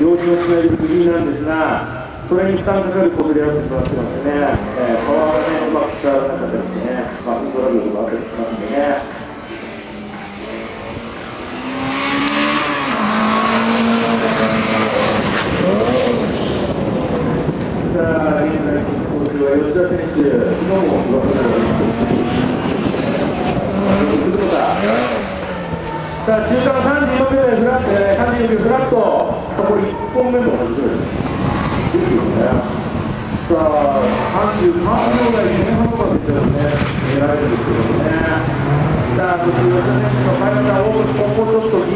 用事を進める部品なんですが、それに負担かかることであるとなってますね、えー、パワーがね、うまく使わなかったですね、まあ、トロールとかあったりしますんでね。吉田選手、昨日も噂があります。さあ、中間34秒でフラット、えー、34秒フラット、これ1本目も面白いですよね。さあ、33秒台前半とかでね、狙えるんですけどもね。さあ、そして吉田選手の体をここちょっと